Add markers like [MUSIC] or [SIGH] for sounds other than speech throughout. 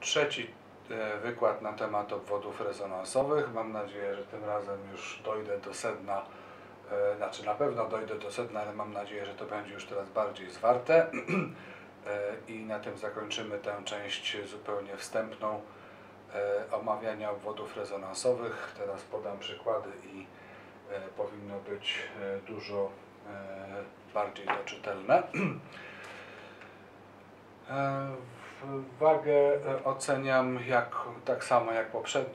trzeci e, wykład na temat obwodów rezonansowych. Mam nadzieję, że tym razem już dojdę do sedna. e, Znaczy na pewno dojdę do sedna, ale mam nadzieję, że to będzie już teraz bardziej zwarte. [CLEARS THROAT] E, I na tym zakończymy tę część zupełnie wstępną omawiania obwodów rezonansowych. Teraz podam przykłady i powinno być dużo bardziej to czytelne. [CLEARS THROAT] E, w- Wagę e, oceniam jak, tak samo jak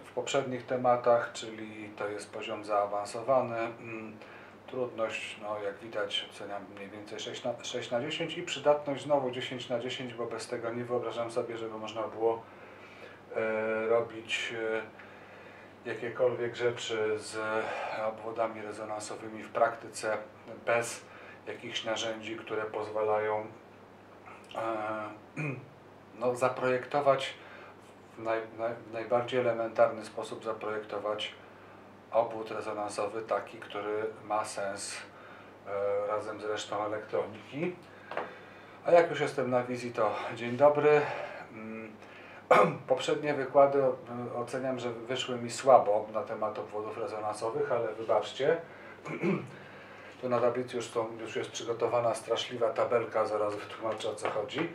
w poprzednich tematach, czyli to jest poziom zaawansowany. Mm, Trudność, no jak widać, oceniam mniej więcej 6 na, 6 na 10 i przydatność znowu 10 na 10, bo bez tego nie wyobrażam sobie, żeby można było e, robić e, jakiekolwiek rzeczy z obwodami rezonansowymi w praktyce bez jakichś narzędzi, które pozwalają e, [CLEARS THROAT] no, zaprojektować w, naj, naj, najbardziej elementarny sposób zaprojektować obwód rezonansowy taki, który ma sens e, razem z resztą elektroniki. A jak już jestem na wizji, to dzień dobry. Mm, [CLEARS THROAT] Poprzednie wykłady oceniam, że wyszły mi słabo na temat obwodów rezonansowych, ale wybaczcie. [CLEARS THROAT] Tu na tablicy już, są, już jest przygotowana straszliwa tabelka, zaraz wytłumaczę o co chodzi.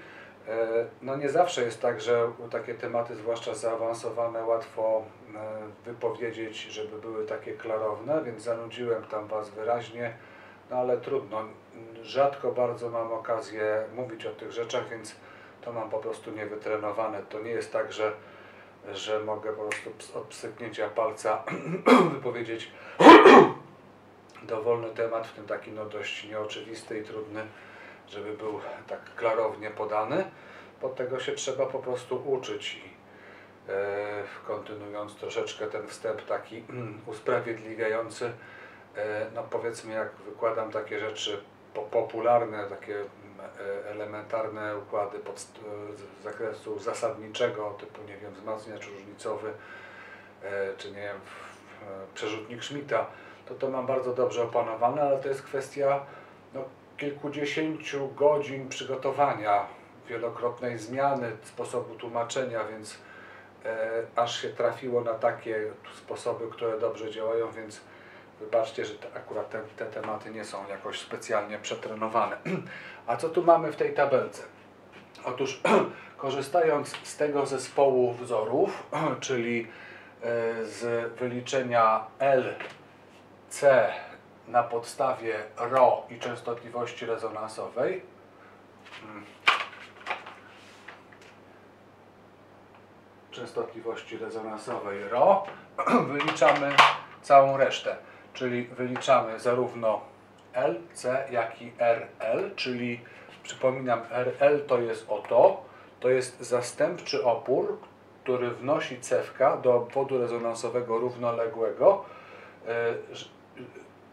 E, No nie zawsze jest tak, że takie tematy, zwłaszcza zaawansowane, łatwo e, wypowiedzieć, żeby były takie klarowne, więc zanudziłem tam Was wyraźnie, no ale trudno. Rzadko bardzo mam okazję mówić o tych rzeczach, więc to mam po prostu niewytrenowane. To nie jest tak, że, że mogę po prostu od pstryknięcia palca [CLEARS THROAT] wypowiedzieć [CLEARS THROAT] dowolny temat, w tym taki no dość nieoczywisty i trudny, żeby był tak klarownie podany. Pod tego się trzeba po prostu uczyć i e, kontynuując troszeczkę ten wstęp taki usprawiedliwiający, e, no powiedzmy jak wykładam takie rzeczy po, popularne, takie mm, e, elementarne układy e, z zakresu zasadniczego, typu nie wiem, wzmacniacz różnicowy, czy nie wiem, przerzutnik Schmidta, to to mam bardzo dobrze opanowane, ale to jest kwestia kilkudziesięciu godzin przygotowania, wielokrotnej zmiany sposobu tłumaczenia, więc e, aż się trafiło na takie sposoby, które dobrze działają, więc wybaczcie, że te, akurat te, te tematy nie są jakoś specjalnie przetrenowane. [CLEARS THROAT] A co tu mamy w tej tabelce? Otóż [CLEARS THROAT] korzystając z tego zespołu wzorów, [CLEARS THROAT] czyli e, z wyliczenia L, C na podstawie RO i częstotliwości rezonansowej, mm, częstotliwości rezonansowej RO, [CLEARS THROAT] wyliczamy całą resztę, czyli wyliczamy zarówno L, C, jak i RL, czyli przypominam, RL to jest oto, to jest zastępczy opór, który wnosi cewka do obwodu rezonansowego równoległego, ż-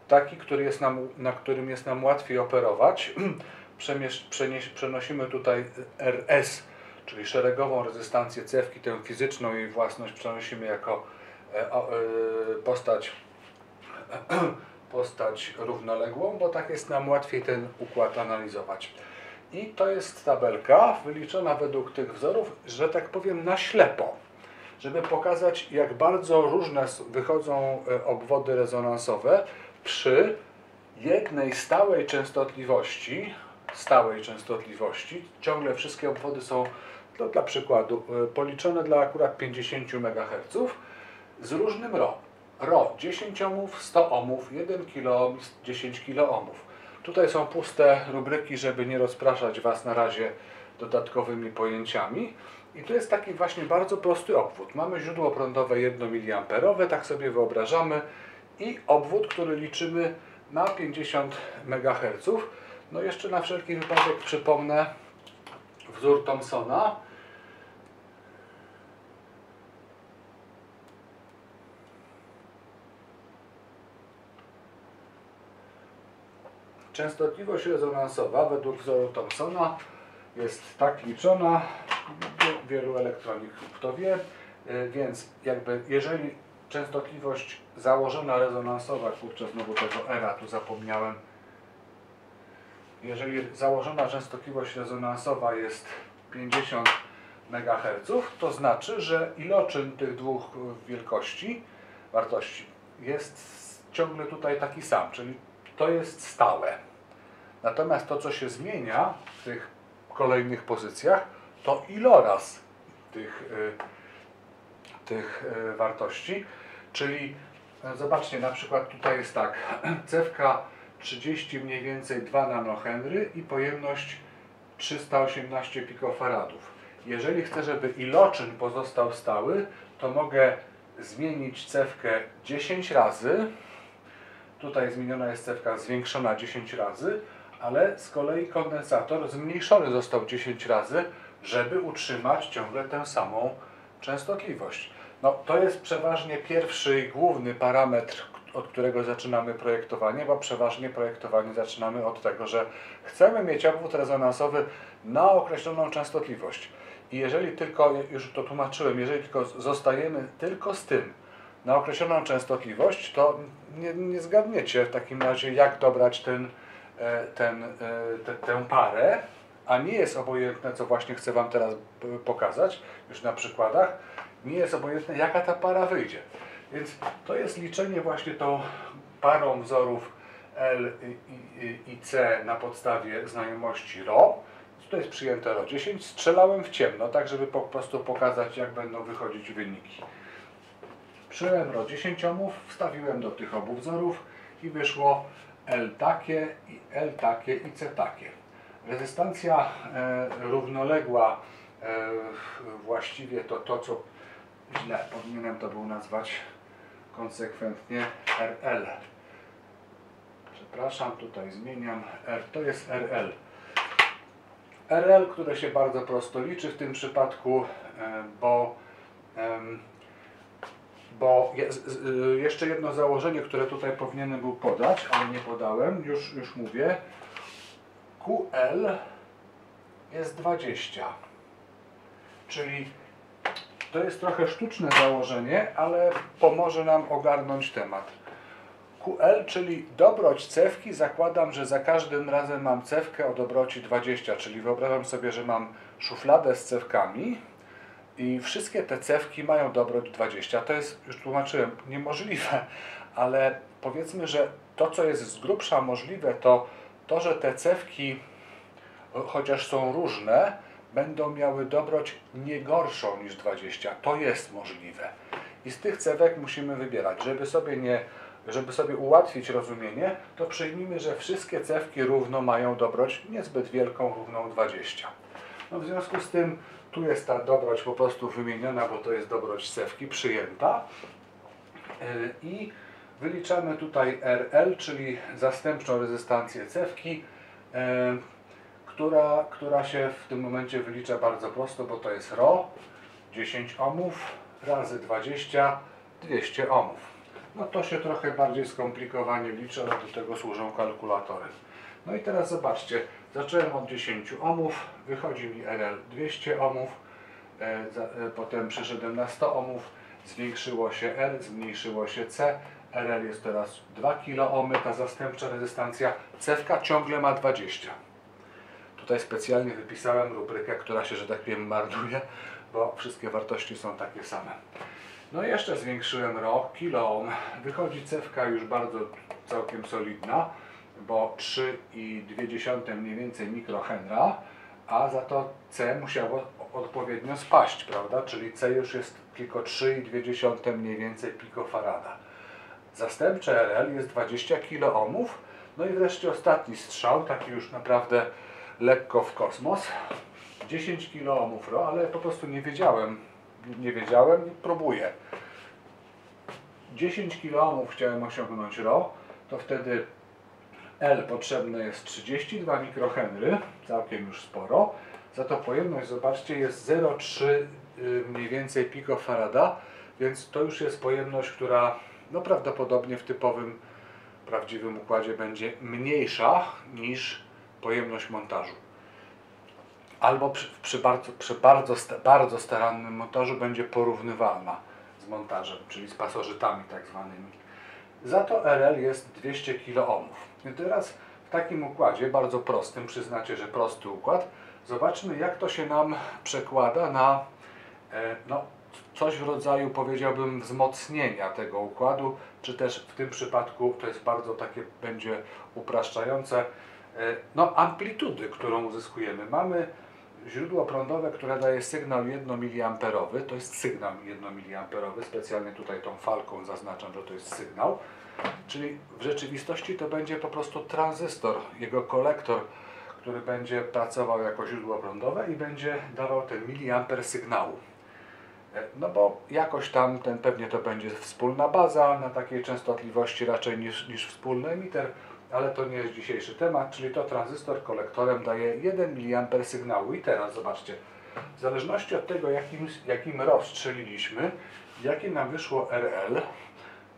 taki, który jest nam, na którym jest nam łatwiej operować. [CLEARS THROAT] Przemiesz, przenosimy tutaj RS, czyli szeregową rezystancję cewki, tę fizyczną jej własność przenosimy jako e, e, postać, [CLEARS THROAT] postać równoległą, bo tak jest nam łatwiej ten układ analizować. I to jest tabelka wyliczona według tych wzorów, że tak powiem na ślepo, żeby pokazać jak bardzo różne wychodzą e, obwody rezonansowe przy jednej stałej częstotliwości, stałej częstotliwości, ciągle wszystkie obwody są, to dla przykładu, e, policzone dla akurat 50 MHz z różnym RO. RO 10 ohmów, 100 ohmów, 1 kilo, 10 kilo ohmów. Tutaj są puste rubryki, żeby nie rozpraszać Was na razie dodatkowymi pojęciami. I tu jest taki właśnie bardzo prosty obwód. Mamy źródło prądowe 1 mA, tak sobie wyobrażamy, i obwód, który liczymy na 50 MHz. No jeszcze na wszelki wypadek przypomnę wzór Thomsona. Częstotliwość rezonansowa według wzoru Thomsona jest tak liczona, wie- wielu elektroników to wie, y, więc jakby jeżeli częstotliwość założona rezonansowa, kurczę znowu tego era tu zapomniałem, jeżeli założona częstotliwość rezonansowa jest 50 MHz, to znaczy, że iloczyn tych dwóch wielkości, wartości jest ciągle tutaj taki sam, czyli to jest stałe. Natomiast to, co się zmienia w tych kolejnych pozycjach, to iloraz tych, y, tych y, wartości, czyli e, zobaczcie, na przykład tutaj jest tak, [CLEARS THROAT] cewka 30 mniej więcej 2 nanohenry i pojemność 318 pikofaradów. Jeżeli chcę, żeby iloczyn pozostał stały, to mogę zmienić cewkę 10 razy. Tutaj zmieniona jest cewka zwiększona 10 razy, ale z kolei kondensator zmniejszony został 10 razy, żeby utrzymać ciągle tę samą częstotliwość. No, to jest przeważnie pierwszy i główny parametr, od którego zaczynamy projektowanie, bo przeważnie projektowanie zaczynamy od tego, że chcemy mieć obwód rezonansowy na określoną częstotliwość. I jeżeli tylko, już to tłumaczyłem, jeżeli tylko zostajemy tylko z tym na określoną częstotliwość, to nie, nie zgadniecie w takim razie, jak dobrać ten, e, ten, e, te, tę parę, a nie jest obojętne, co właśnie chcę Wam teraz pokazać, już na przykładach, nie jest obojętne, jaka ta para wyjdzie. Więc to jest liczenie właśnie tą parą wzorów L i, i C na podstawie znajomości ρ. Tutaj jest przyjęte RO 10. Strzelałem w ciemno, tak żeby po prostu pokazać, jak będą wychodzić wyniki. Przyjąłem RO 10 ohmów, wstawiłem do tych obu wzorów i wyszło L takie, L takie i C takie. Rezystancja e, równoległa e, właściwie to to, co źle powinienem to był nazwać konsekwentnie RL. Przepraszam, tutaj zmieniam R, to jest RL. RL, które się bardzo prosto liczy w tym przypadku, e, bo, bo jeszcze jedno założenie, które tutaj powinienem był podać, ale nie podałem, już, już mówię. QL jest 20. Czyli to jest trochę sztuczne założenie, ale pomoże nam ogarnąć temat. QL, czyli dobroć cewki, zakładam, że za każdym razem mam cewkę o dobroci 20, czyli wyobrażam sobie, że mam szufladę z cewkami i wszystkie te cewki mają dobroć 20. To jest, już tłumaczyłem, niemożliwe, [LAUGHS] ale powiedzmy, że to, co jest z grubsza możliwe, to to, że te cewki, chociaż są różne, będą miały dobroć nie gorszą niż 20. To jest możliwe. I z tych cewek musimy wybierać, żeby sobie nie żeby sobie ułatwić rozumienie, to przyjmijmy, że wszystkie cewki równo mają dobroć niezbyt wielką, równą 20. No w związku z tym tu jest ta dobroć po prostu wymieniona, bo to jest dobroć cewki przyjęta. E, I wyliczamy tutaj RL, czyli zastępczą rezystancję cewki, e, która, która się w tym momencie wylicza bardzo prosto, bo to jest RO, 10 ohmów razy 20, 200 ohmów no to się trochę bardziej skomplikowanie liczy, ale do tego służą kalkulatory. No i teraz zobaczcie, zacząłem od 10 ohmów, wychodzi mi RL 200 ohmów, e, e, potem przyszedłem na 100 ohmów, zwiększyło się R, zmniejszyło się C, RL jest teraz 2 kΩ, ta zastępcza rezystancja, cewka ciągle ma 20. Tutaj specjalnie wypisałem rubrykę, która się, że tak powiem, marnuje, bo wszystkie wartości są takie same. No i jeszcze zwiększyłem rok, kilo Wychodzi cewka już bardzo całkiem solidna, bo 3,2 mniej więcej mikrohenra, a za to C musiało odpowiednio spaść, prawda? Czyli C już jest tylko 3,2 mniej więcej pikofarada. Zastępcze RL jest 20 kilo No i wreszcie ostatni strzał, taki już naprawdę lekko w kosmos. 10 kilo RO, ale po prostu nie wiedziałem, nie wiedziałem próbuję. 10 kΩ chciałem osiągnąć ρ, to wtedy L potrzebne jest 32 mikrohenry, całkiem już sporo. Za to pojemność, zobaczcie, jest 0,3 y, mniej więcej pikofarada, więc to już jest pojemność, która no prawdopodobnie w typowym, prawdziwym układzie będzie mniejsza niż pojemność montażu albo przy, przy, bardzo, przy bardzo, bardzo starannym montażu będzie porównywalna z montażem, czyli z pasożytami tak zwanymi. Za to RL jest 200 kΩ. I teraz w takim układzie, bardzo prostym, przyznacie, że prosty układ, Zobaczmy, jak to się nam przekłada na e, no, coś w rodzaju, powiedziałbym, wzmocnienia tego układu, czy też w tym przypadku to jest bardzo takie, będzie upraszczające, no, amplitudy, którą uzyskujemy. Mamy źródło prądowe, które daje sygnał 1 mA, to jest sygnał 1 mA, specjalnie tutaj tą falką zaznaczam, że to jest sygnał, czyli w rzeczywistości to będzie po prostu tranzystor, jego kolektor, który będzie pracował jako źródło prądowe i będzie dawał ten miliamper sygnału. E, no bo jakoś tam ten pewnie to będzie wspólna baza na takiej częstotliwości raczej niż, niż wspólny emiter, ale to nie jest dzisiejszy temat, czyli to tranzystor kolektorem daje 1 mA sygnału. I teraz zobaczcie, w zależności od tego jakim, jakim rozstrzeliliśmy, jakie nam wyszło RL,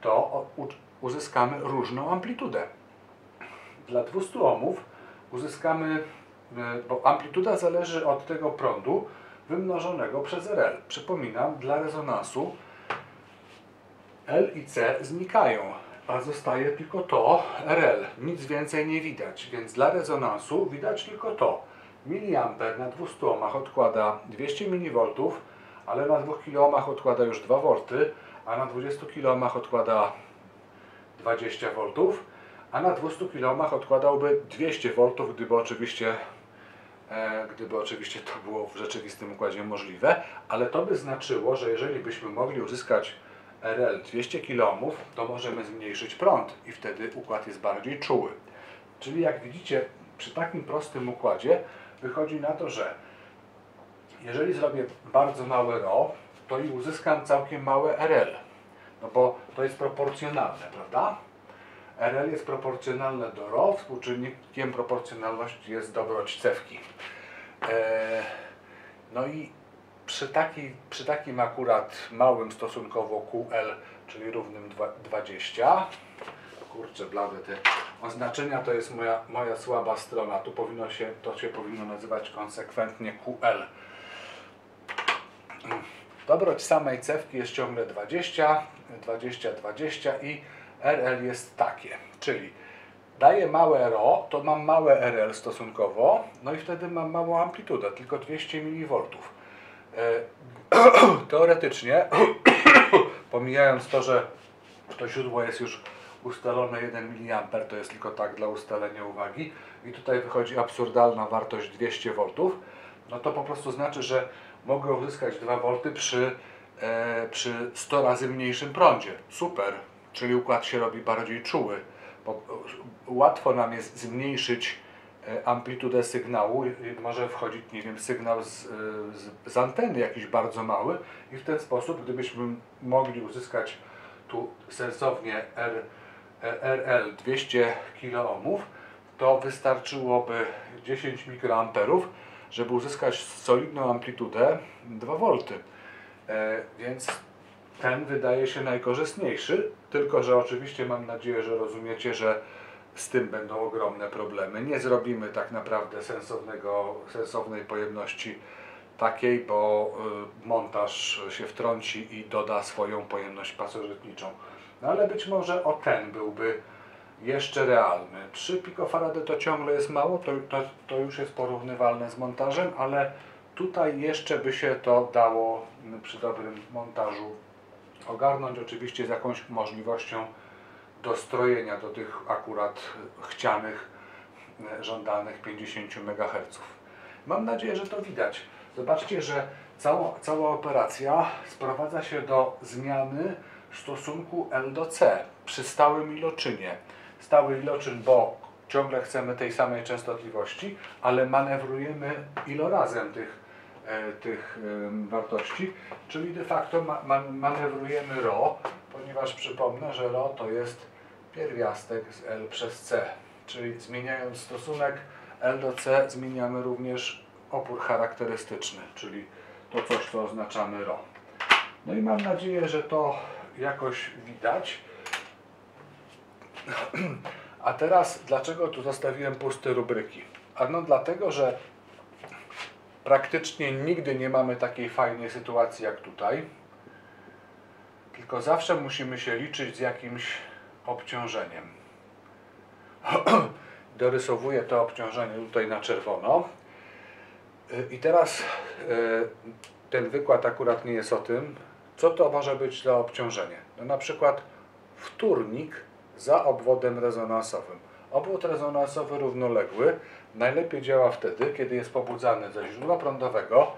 to uzyskamy różną amplitudę. Dla 200 ohmów uzyskamy, e, bo amplituda zależy od tego prądu wymnożonego przez RL. Przypominam, dla rezonansu L i C znikają, a zostaje tylko to RL. Nic więcej nie widać, więc dla rezonansu widać tylko to. Miliamper na 200 ohmach odkłada 200 mV, ale na 2 kOhmach odkłada już 2 V, a na 20 kOhmach odkłada 20 V, a na 200 kOhmach odkładałby 200 V, gdyby oczywiście e, gdyby oczywiście to było w rzeczywistym układzie możliwe, ale to by znaczyło, że jeżeli byśmy mogli uzyskać RL 200 kΩ, to możemy zmniejszyć prąd i wtedy układ jest bardziej czuły. Czyli jak widzicie, przy takim prostym układzie wychodzi na to, że jeżeli zrobię bardzo małe RO, to i uzyskam całkiem małe RL. No bo to jest proporcjonalne, prawda? RL jest proporcjonalne do ρ, współczynnikiem proporcjonalności jest dobroć cewki. E, no i przy, taki, przy takim akurat małym stosunkowo QL, czyli równym 20, kurczę blade te oznaczenia to jest moja, moja słaba strona, tu powinno się, to się powinno nazywać konsekwentnie QL. Dobroć samej cewki jest ciągle 20, 20, 20 i RL jest takie, czyli daję małe RO, to mam małe RL stosunkowo, no i wtedy mam małą amplitudę, tylko 200 mV. E, [CLEARS THROAT] teoretycznie, [CLEARS THROAT] pomijając to, że to źródło jest już ustalone 1 mA, to jest tylko tak dla ustalenia uwagi i tutaj wychodzi absurdalna wartość 200 V, no to po prostu znaczy, że mogę uzyskać 2 V przy, e, przy 100 razy mniejszym prądzie. Super, czyli układ się robi bardziej czuły. Bo łatwo nam jest zmniejszyć amplitudę sygnału, może wchodzić, nie wiem, sygnał z, z, z, anteny jakiś bardzo mały i w ten sposób, gdybyśmy mogli uzyskać tu sensownie R, RL 200 kΩ, to wystarczyłoby 10 mikroamperów, żeby uzyskać solidną amplitudę 2 V. E, więc ten wydaje się najkorzystniejszy, tylko że oczywiście mam nadzieję, że rozumiecie, że z tym będą ogromne problemy. Nie zrobimy tak naprawdę sensownego, sensownej pojemności takiej, bo y, montaż się wtrąci i doda swoją pojemność pasożytniczą. No ale być może o ten byłby jeszcze realny. 3 pikofarady to ciągle jest mało, to, to, to już jest porównywalne z montażem, ale tutaj jeszcze by się to dało przy dobrym montażu ogarnąć oczywiście z jakąś możliwością dostrojenia do tych akurat chcianych, e, żądanych 50 MHz. Mam nadzieję, że to widać. Zobaczcie, że cała, cała operacja sprowadza się do zmiany stosunku L do C przy stałym iloczynie. Stały iloczyn, bo ciągle chcemy tej samej częstotliwości, ale manewrujemy ilorazem tych E, tych wartości, czyli de facto manewrujemy ρ, ponieważ przypomnę, że ρ to jest pierwiastek z L przez C, czyli zmieniając stosunek L do C zmieniamy również opór charakterystyczny, czyli to coś, co oznaczamy ρ. No i mam nadzieję, że to jakoś widać. [CLEARS THROAT] A teraz dlaczego tu zostawiłem puste rubryki? Ano dlatego, że praktycznie nigdy nie mamy takiej fajnej sytuacji jak tutaj. Tylko zawsze musimy się liczyć z jakimś obciążeniem. [CLEARS THROAT] Dorysowuję to obciążenie tutaj na czerwono. I teraz y, ten wykład akurat nie jest o tym, co to może być za obciążenie. No na przykład wtórnik za obwodem rezonansowym. Obwód rezonansowy równoległy najlepiej działa wtedy, kiedy jest pobudzany ze źródła prądowego,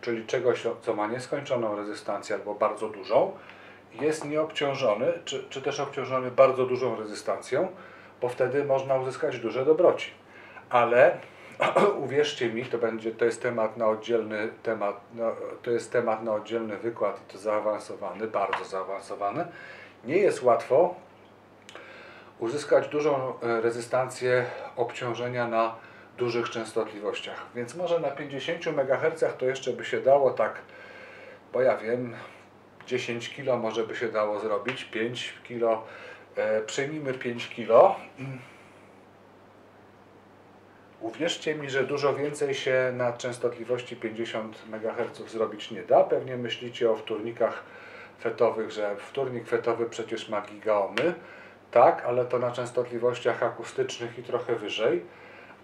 czyli czegoś, co ma nieskończoną rezystancję albo bardzo dużą, jest nieobciążony, czy, czy też obciążony bardzo dużą rezystancją, bo wtedy można uzyskać duże dobroci. Ale [CLEARS THROAT] uwierzcie mi, to będzie, to jest temat na oddzielny temat, no, to jest temat na oddzielny wykład i to zaawansowany, bardzo zaawansowany. Nie jest łatwo uzyskać dużą e, rezystancję obciążenia na dużych częstotliwościach. Więc może na 50 MHz to jeszcze by się dało tak, bo ja wiem, 10 kg może by się dało zrobić, 5 kg, e, przyjmijmy 5 kg. Uwierzcie mi, że dużo więcej się na częstotliwości 50 MHz zrobić nie da. Pewnie myślicie o wtórnikach fetowych, że wtórnik fetowy przecież ma gigaomy. Tak, ale to na częstotliwościach akustycznych i trochę wyżej.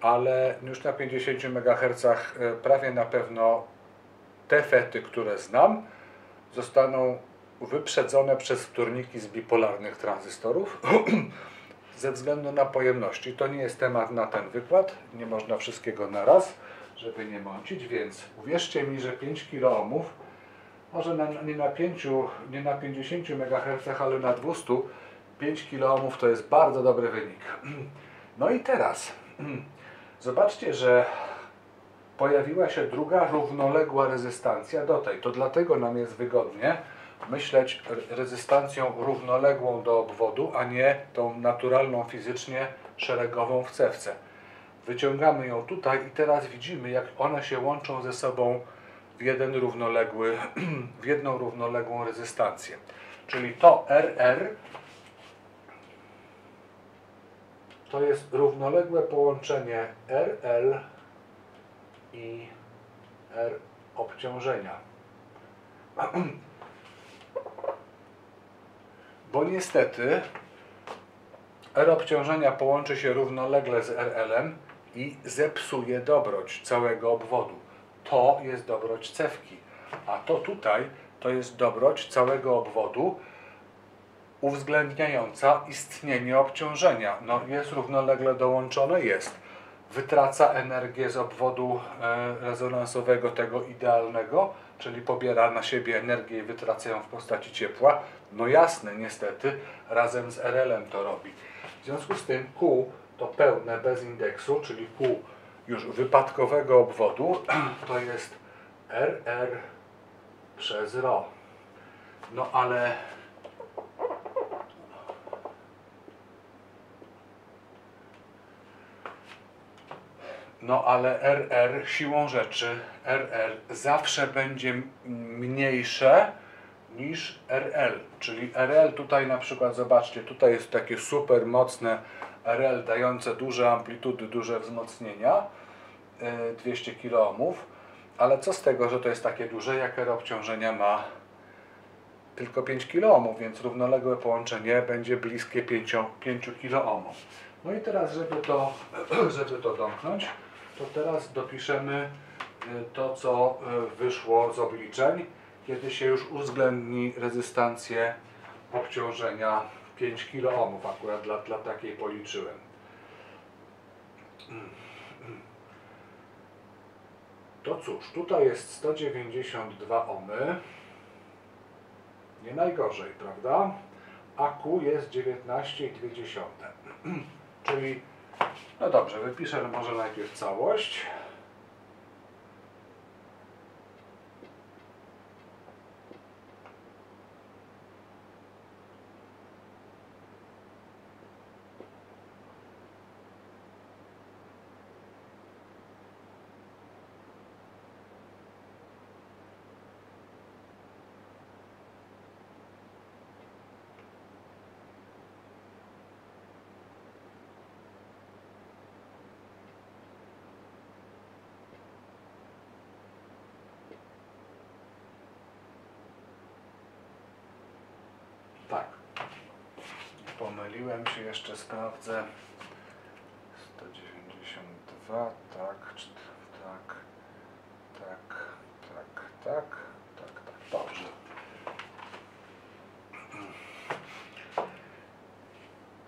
Ale już na 50 MHz e, prawie na pewno te fety, które znam, zostaną wyprzedzone przez wtórniki z bipolarnych tranzystorów [CLEARS THROAT] ze względu na pojemności. To nie jest temat na ten wykład, nie można wszystkiego na raz, żeby nie mącić, więc uwierzcie mi, że 5 kΩ, może na, nie, na 5, nie na 50 MHz, ale na 200, 5 kΩ to jest bardzo dobry wynik. [CLEARS THROAT] No i teraz, [CLEARS THROAT] zobaczcie, że pojawiła się druga równoległa rezystancja do tej. To dlatego nam jest wygodnie, myśleć rezystancją równoległą do obwodu, a nie tą naturalną fizycznie szeregową w cewce. Wyciągamy ją tutaj i teraz widzimy, jak one się łączą ze sobą w, jeden równoległy, [CLEARS THROAT] w jedną równoległą rezystancję. Czyli to RR to jest równoległe połączenie RL i R obciążenia. Bo niestety R obciążenia połączy się równolegle z RL-em i zepsuje dobroć całego obwodu. To jest dobroć cewki, a to tutaj to jest dobroć całego obwodu uwzględniająca istnienie obciążenia. No jest równolegle dołączone? Jest. Wytraca energię z obwodu e, rezonansowego tego idealnego, czyli pobiera na siebie energię i wytraca ją w postaci ciepła. No jasne, niestety, razem z RL-em to robi. W związku z tym Q to pełne bez indeksu, czyli Q już wypadkowego obwodu, [CLEARS THROAT] to jest RR przez ρ. No ale No ale RR siłą rzeczy RR zawsze będzie mniejsze niż RL, czyli RL tutaj na przykład zobaczcie, tutaj jest takie super mocne RL dające duże amplitudy, duże wzmocnienia y, 200 kiloohmów, ale co z tego, że to jest takie duże, jak obciążenia ma tylko 5 kiloohmów, więc równoległe połączenie będzie bliskie 5, 5 kiloohmów. No i teraz, żeby to, [CLEARS THROAT] żeby to domknąć, to teraz dopiszemy y, to, co y, wyszło z obliczeń, kiedy się już uwzględni rezystancję obciążenia 5 kΩ. Akurat dla, dla takiej policzyłem. To cóż, tutaj jest 192 ohmy. Nie najgorzej, prawda? A Q jest 19,2. [CLEARS THROAT] Czyli no dobrze, wypiszę może najpierw całość. Tak. Pomyliłem się, jeszcze sprawdzę. 192, tak, czt- tak. tak, tak, tak, dobrze.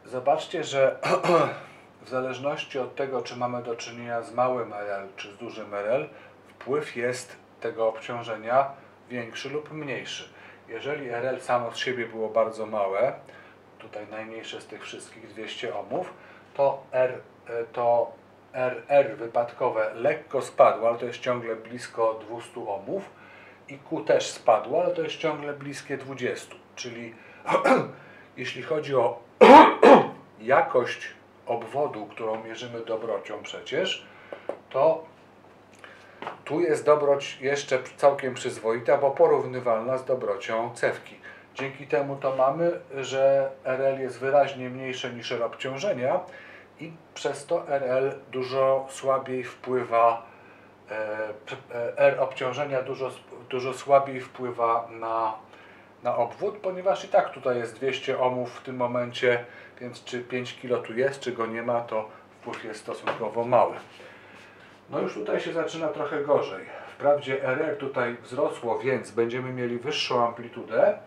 Zobaczcie, że [CLEARS THROAT] w zależności od tego, czy mamy do czynienia z małym RL czy z dużym RL, wpływ jest tego obciążenia większy lub mniejszy. Jeżeli RL samo z siebie było bardzo małe, tutaj najmniejsze z tych wszystkich 200 ohmów, to, R, e, to RR wypadkowe lekko spadło, ale to jest ciągle blisko 200 ohmów i Q też spadło, ale to jest ciągle bliskie 20. Czyli [CLEARS THROAT] jeśli chodzi o [CLEARS THROAT] jakość obwodu, którą mierzymy dobrocią przecież, to tu jest dobroć jeszcze całkiem przyzwoita, bo porównywalna z dobrocią cewki. Dzięki temu to mamy, że RL jest wyraźnie mniejsze niż R obciążenia i przez to RL dużo słabiej wpływa, e, e, R obciążenia dużo, dużo słabiej wpływa na, na obwód, ponieważ i tak tutaj jest 200 ohmów w tym momencie, więc czy 5 kg tu jest, czy go nie ma, to wpływ jest stosunkowo mały. No już tutaj się zaczyna trochę gorzej. Wprawdzie RR tutaj wzrosło, więc będziemy mieli wyższą amplitudę,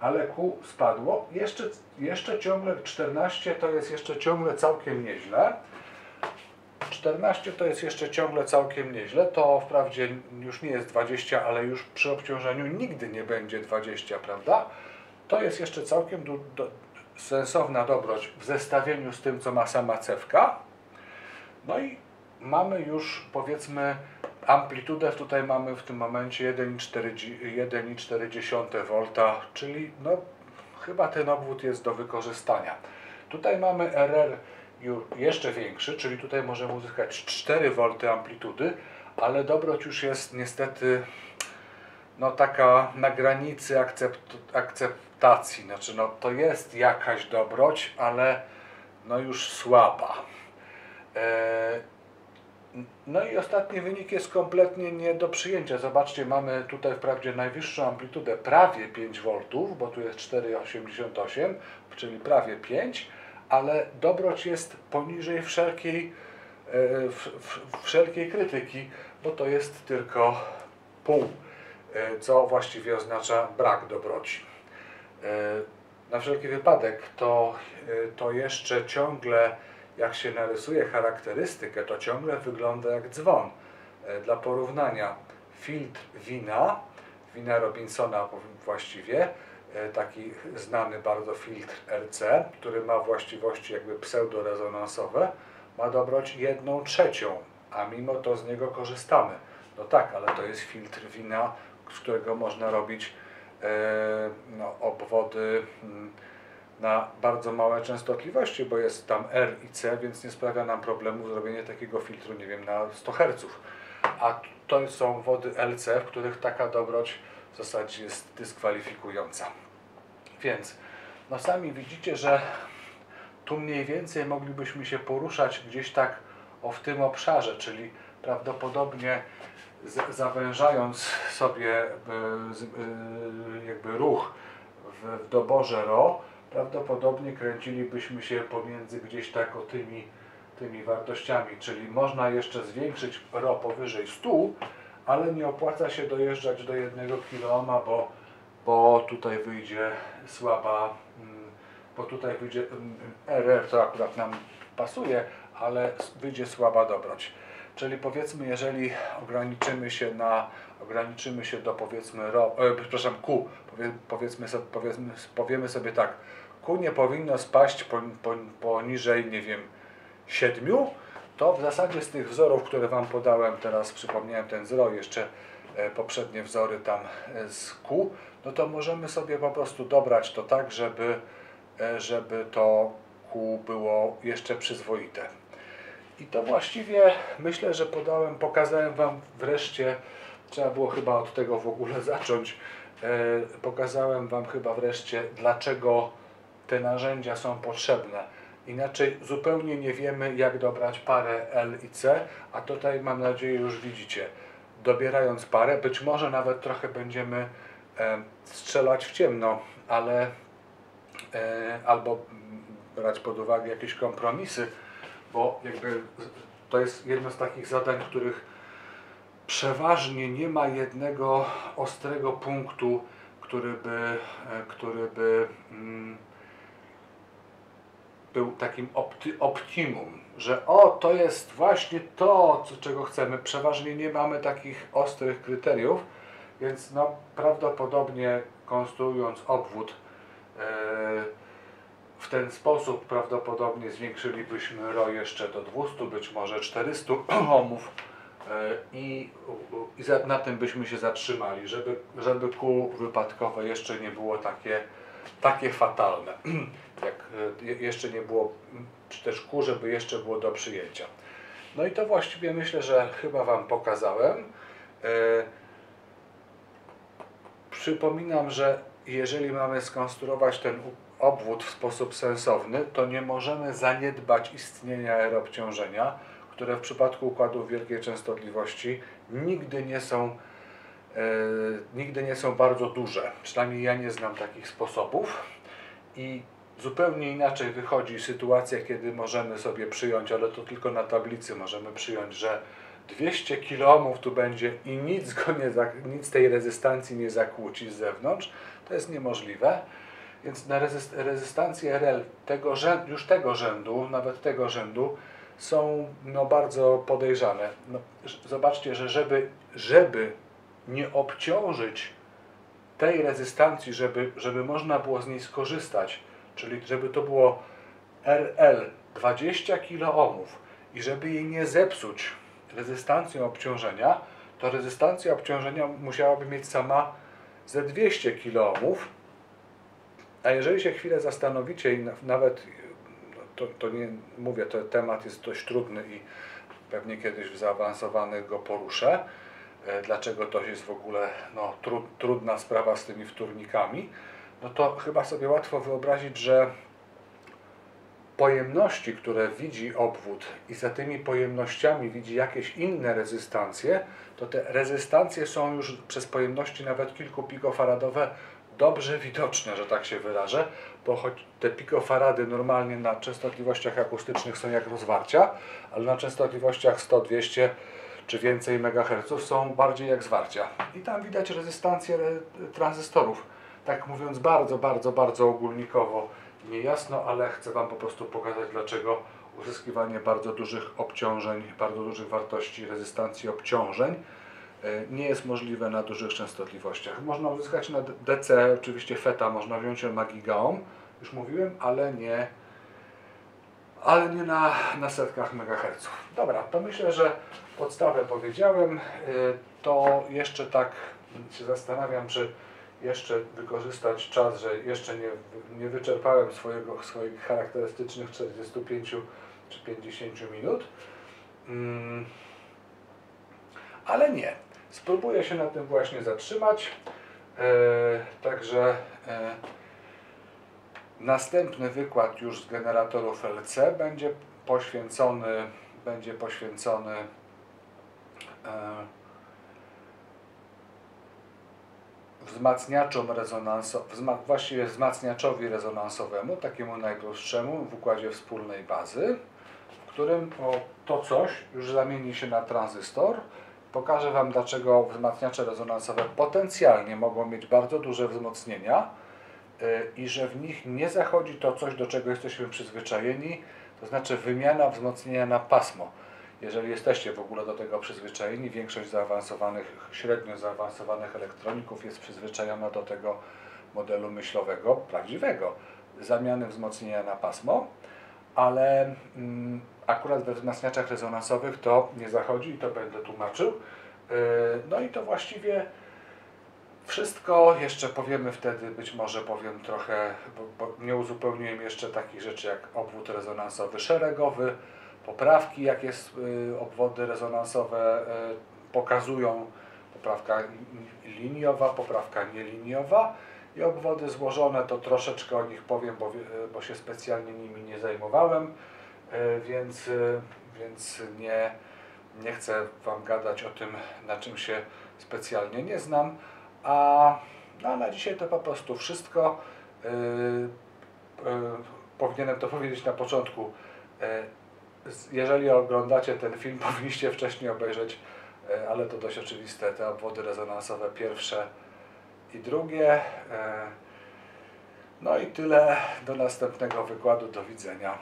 ale Q spadło. Jeszcze, jeszcze ciągle 14 to jest jeszcze ciągle całkiem nieźle. 14 to jest jeszcze ciągle całkiem nieźle. To wprawdzie już nie jest 20, ale już przy obciążeniu nigdy nie będzie 20, prawda? To jest jeszcze całkiem do, do, sensowna dobroć w zestawieniu z tym, co ma sama cewka. No i mamy już powiedzmy amplitudę, tutaj mamy w tym momencie 1,4 V, czyli no, chyba ten obwód jest do wykorzystania. Tutaj mamy RR jeszcze większy, czyli tutaj możemy uzyskać 4 V amplitudy, ale dobroć już jest niestety no, taka na granicy akcept, akceptacji. Znaczy, no, to jest jakaś dobroć, ale no już słaba. E, no i ostatni wynik jest kompletnie nie do przyjęcia. Zobaczcie, mamy tutaj wprawdzie najwyższą amplitudę prawie 5 V, bo tu jest 4,88, czyli prawie 5, ale dobroć jest poniżej wszelkiej, e, wszelkiej krytyki, bo to jest tylko pół, e, co właściwie oznacza brak dobroci. E, na wszelki wypadek to, to jeszcze ciągle jak się narysuje charakterystykę, to ciągle wygląda jak dzwon. E, dla porównania, filtr wina, wina Robinsona właściwie, e, taki znany bardzo filtr RC, który ma właściwości jakby pseudorezonansowe, ma dobroć jedną trzecią, a mimo to z niego korzystamy. No tak, ale to jest filtr wina, z którego można robić e, no, obwody, mm, na bardzo małe częstotliwości, bo jest tam R i C, więc nie sprawia nam problemu zrobienie takiego filtru, nie wiem, na 100 Hz. A to są wody LC, w których taka dobroć w zasadzie jest dyskwalifikująca. Więc no sami widzicie, że tu mniej więcej moglibyśmy się poruszać gdzieś tak o w tym obszarze, czyli prawdopodobnie zawężając sobie e, e, jakby ruch w doborze RO, prawdopodobnie kręcilibyśmy się pomiędzy gdzieś tak o tymi, tymi wartościami, czyli można jeszcze zwiększyć RO powyżej 100, ale nie opłaca się dojeżdżać do 1 kOhma, bo, bo tutaj wyjdzie słaba, mm, bo tutaj wyjdzie RR, mm, to akurat nam pasuje, ale wyjdzie słaba dobroć. Czyli powiedzmy, jeżeli ograniczymy się na, ograniczymy się do powiedzmy, ro, e, przepraszam, Q, powie, powiedzmy powiedzmy, powiemy sobie tak, Q nie powinno spaść poniżej, nie wiem, 7, to w zasadzie z tych wzorów, które Wam podałem, teraz przypomniałem ten wzór, jeszcze e, poprzednie wzory tam e, z Q, no to możemy sobie po prostu dobrać to tak, żeby, e, żeby to Q było jeszcze przyzwoite. I to właściwie myślę, że podałem, pokazałem Wam wreszcie, trzeba było chyba od tego w ogóle [LAUGHS] zacząć, pokazałem Wam chyba wreszcie, dlaczego te narzędzia są potrzebne. Inaczej zupełnie nie wiemy, jak dobrać parę L i C, a tutaj mam nadzieję już widzicie. Dobierając parę, być może nawet trochę będziemy e, strzelać w ciemno, ale e, albo brać pod uwagę jakieś kompromisy, bo jakby to jest jedno z takich zadań, których przeważnie nie ma jednego ostrego punktu, który by, e, który by mm, był takim opty, optimum, że o, to jest właśnie to, co, czego chcemy. Przeważnie nie mamy takich ostrych kryteriów, więc no, prawdopodobnie konstruując obwód e, w ten sposób prawdopodobnie zwiększylibyśmy RO jeszcze do 200, być może 400 ohmów e, i, i na tym byśmy się zatrzymali, żeby, żeby kół wypadkowe jeszcze nie było takie, takie fatalne, [CLEARS THROAT] jak e, jeszcze nie było, czy też kół, żeby jeszcze było do przyjęcia. No i to właściwie myślę, że chyba Wam pokazałem. Przypominam, że jeżeli mamy skonstruować ten obwód w sposób sensowny, to nie możemy zaniedbać istnienia aeroobciążenia, które w przypadku układów wielkiej częstotliwości nigdy nie są, e, nigdy nie są bardzo duże. Przynajmniej ja nie znam takich sposobów. I zupełnie inaczej wychodzi sytuacja, kiedy możemy sobie przyjąć, ale to tylko na tablicy możemy przyjąć, że 200 kΩ tu będzie i nic, go nie, nic tej rezystancji nie zakłóci z zewnątrz, to jest niemożliwe. Więc na rezyst rezystancję RL tego już tego rzędu, nawet tego rzędu, są no, bardzo podejrzane. No, zobaczcie, że żeby, żeby nie obciążyć tej rezystancji, żeby, żeby można było z niej skorzystać, czyli żeby to było RL 20 kΩ i żeby jej nie zepsuć rezystancją obciążenia, to rezystancja obciążenia musiałaby mieć sama ze 200 kΩ, a jeżeli się chwilę zastanowicie i nawet, to, to nie mówię, to temat jest dość trudny i pewnie kiedyś w zaawansowanych go poruszę, e, dlaczego to jest w ogóle no, tru, trudna sprawa z tymi wtórnikami, no to chyba sobie łatwo wyobrazić, że pojemności, które widzi obwód i za tymi pojemnościami widzi jakieś inne rezystancje, to te rezystancje są już przez pojemności nawet kilku pikofaradowe dobrze widoczne, że tak się wyrażę, bo choć te pikofarady normalnie na częstotliwościach akustycznych są jak rozwarcia, ale na częstotliwościach 100, 200 czy więcej MHz są bardziej jak zwarcia. I tam widać rezystancję tranzystorów. Tak mówiąc bardzo, bardzo, bardzo ogólnikowo, niejasno, ale chcę Wam po prostu pokazać, dlaczego uzyskiwanie bardzo dużych obciążeń, bardzo dużych wartości rezystancji obciążeń nie jest możliwe na dużych częstotliwościach. Można uzyskać na DC, oczywiście FETA, można wziąć na gigaohm, już mówiłem, ale nie, ale nie na, na setkach megaherców. Dobra, to myślę, że podstawę powiedziałem. E, to jeszcze tak się zastanawiam, czy jeszcze wykorzystać czas, że jeszcze nie, nie wyczerpałem swojego, swoich charakterystycznych 45 czy 50 minut. Mm, ale nie. Spróbuję się na tym właśnie zatrzymać. E, także e, następny wykład już z generatorów LC będzie poświęcony, będzie poświęcony e, wzmacniaczom rezonansowym, właściwie wzmacniaczowi rezonansowemu, takiemu najprostszemu w układzie wspólnej bazy, w którym to coś już zamieni się na tranzystor, Pokażę Wam, dlaczego wzmacniacze rezonansowe potencjalnie mogą mieć bardzo duże wzmocnienia y, i że w nich nie zachodzi to coś, do czego jesteśmy przyzwyczajeni, to znaczy wymiana wzmocnienia na pasmo. Jeżeli jesteście w ogóle do tego przyzwyczajeni, większość zaawansowanych, średnio zaawansowanych elektroników jest przyzwyczajona do tego modelu myślowego, prawdziwego, zamiany wzmocnienia na pasmo, ale mm, akurat we wzmacniaczach rezonansowych to nie zachodzi i to będę tłumaczył. E, no i to właściwie wszystko. Jeszcze powiemy wtedy, być może powiem trochę, bo, bo nie uzupełniłem jeszcze takich rzeczy jak obwód rezonansowy szeregowy, poprawki, jakie y, obwody rezonansowe y, pokazują, poprawka liniowa, poprawka nieliniowa i obwody złożone, to troszeczkę o nich powiem, bo, bo się specjalnie nimi nie zajmowałem. E, więc, e, więc nie, nie chcę Wam gadać o tym, na czym się specjalnie nie znam. A no, na dzisiaj to po prostu wszystko. E, powinienem to powiedzieć na początku. Jeżeli oglądacie ten film, [LAUGHS] powinniście wcześniej obejrzeć e, ale to dość oczywiste, te obwody rezonansowe pierwsze i drugie. E, No i tyle, do następnego wykładu, do widzenia.